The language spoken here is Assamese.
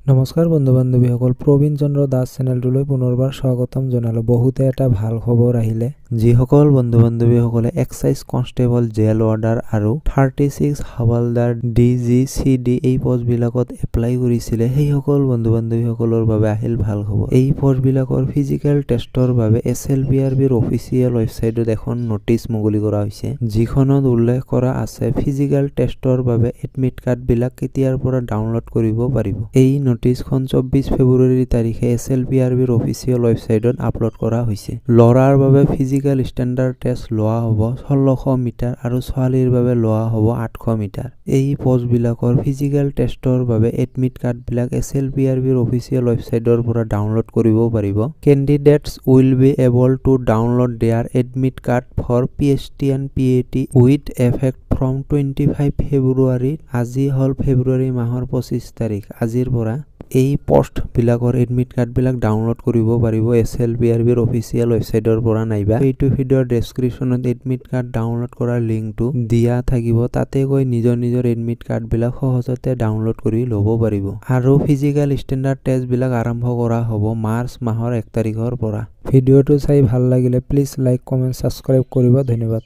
নমস্কাৰ বন্ধু বান্ধৱীসকল প্ৰবীণ চন্দ্ৰ দাস চেনেলটোলৈ পুনৰবাৰ স্বাগতম জনালোঁ। বহুতে এটা ভাল খবৰ আহিলে। যিসকল বন্ধু বান্ধৱীসকলে এক্সাইজ কনষ্টেবল জেল ৱাৰ্ডাৰ আৰু thirty six havildar D G C D এই পষ্টবিলাকত এপ্লাই কৰিছিলে সেইসকল বন্ধু বান্ধৱীসকলৰ বাবে আহিল ভাল খবৰ। এই পষ্টবিলাকৰ ফিজিকেল টেষ্টৰ বাবে এছ এল বি আৰ বিৰ অফিচিয়েল ৱেবছাইটত এখন নটিচ মুকলি কৰা হৈছে যিখনত উল্লেখ কৰা আছে ফিজিকেল টেষ্টৰ বাবে এডমিট কাৰ্ডবিলাক কেতিয়াৰ পৰা ডাউনলোড কৰিব পাৰিব? এই নটিচখন চৌব্বিছ ফেব্ৰুৱাৰী তাৰিখে এছ এল পি আৰ বিৰ অফিচিয়েল ৱেবছাইটত আপলোড কৰা হৈছে। ল'ৰাৰ বাবে ফিজিকেল ষ্টেণ্ডাৰ্ড টেষ্ট লোৱা হ'ব ষোল্লশ মিটাৰ আৰু ছোৱালীৰ বাবে লোৱা হ'ব আঠশ মিটাৰ। এই পষ্টবিলাকৰ ফিজিকেল টেষ্টৰ বাবে এডমিট কাৰ্ডবিলাক এছ এল পি আৰ বিৰ অফিচিয়েল ৱেবছাইটৰ পৰা ডাউনলোড কৰিব পাৰিব। Candidates will be able to download their admit card for P H T and P A T with effect from twenty five February আজি হ'ল ফেব্ৰুৱাৰী মাহৰ পঁচিছ তাৰিখ। আজিৰ পৰা এই পষ্টবিলাকৰ এডমিট কাৰ্ডবিলাক ডাউনলোড কৰিব পাৰিব এছ এল বি আৰ বিৰ অফিচিয়েল ৱেবছাইটৰ পৰা নাইবা এইটো ভিডিঅ'ৰ ডেছক্ৰিপশ্যনত এডমিট কাৰ্ড ডাউনলোড কৰাৰ লিংকটো দিয়া থাকিব। তাতে গৈ নিজৰ নিজৰ এডমিট কাৰ্ডবিলাক সহজতে ডাউনলোড কৰি ল'ব পাৰিব। আৰু ফিজিকেল ষ্টেণ্ডাৰ্ড টেষ্টবিলাক আৰম্ভ কৰা হ'ব মাৰ্চ মাহৰ এক তাৰিখৰ পৰা। ভিডিঅ'টো চাই ভাল লাগিলে প্লিজ লাইক কমেণ্ট ছাবস্ক্ৰাইব কৰিব। ধন্যবাদ।